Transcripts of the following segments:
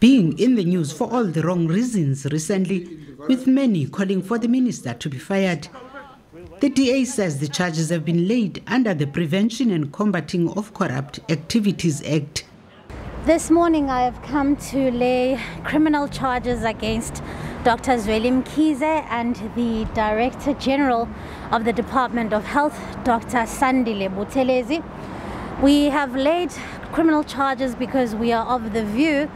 being in the news for all the wrong reasons recently, with many calling for the minister to be fired. The DA says the charges have been laid under the Prevention and Combating of Corrupt Activities Act. This morning I have come to lay criminal charges against Dr. Zweli Mkhize and the Director General of the Department of Health, Dr. Sandile Buthelezi. We have laid criminal charges because we are of the view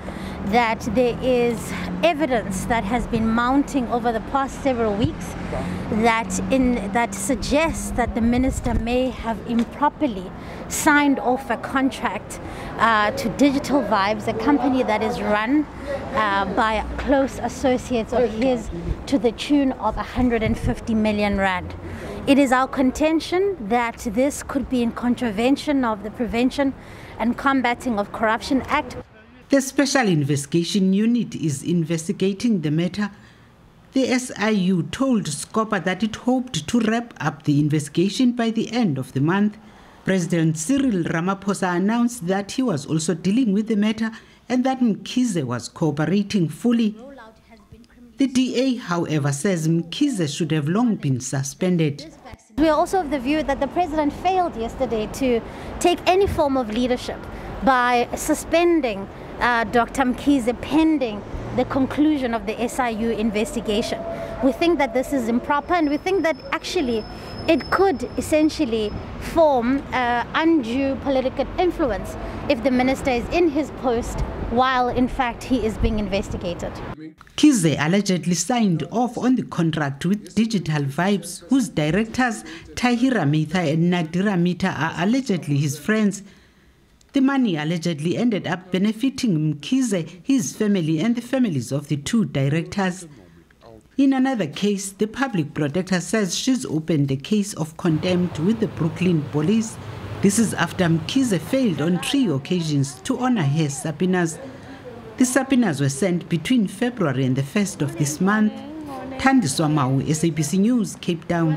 that there is evidence that has been mounting over the past several weeks that in that suggests that the minister may have improperly signed off a contract uh, to Digital Vibes, a company that is run uh, by close associates of his to the tune of 150 million rand. It is our contention that this could be in contravention of the Prevention and Combating of Corruption Act. The Special Investigation Unit is investigating the matter. The SIU told Scopa that it hoped to wrap up the investigation by the end of the month. President Cyril Ramaphosa announced that he was also dealing with the matter and that Mkhize was cooperating fully. The DA, however, says Mkhize should have long been suspended. We are also of the view that the president failed yesterday to take any form of leadership by suspending uh, Dr. Mkhize pending the conclusion of the SIU investigation. We think that this is improper and we think that actually it could essentially form uh, undue political influence if the minister is in his post while in fact he is being investigated. Mkhize allegedly signed off on the contract with Digital Vibes, whose directors Tahira Mita and Naadhira Mitha are allegedly his friends. The money allegedly ended up benefiting Mkhize, his family, and the families of the two directors. In another case, the public protector says she's opened a case of contempt with the Brooklyn police. This is after Mkhize failed on three occasions to honor her subpoenas. The subpoenas were sent between February and the 1st of this month. Tandiswa Mau, SABC News, Cape Town.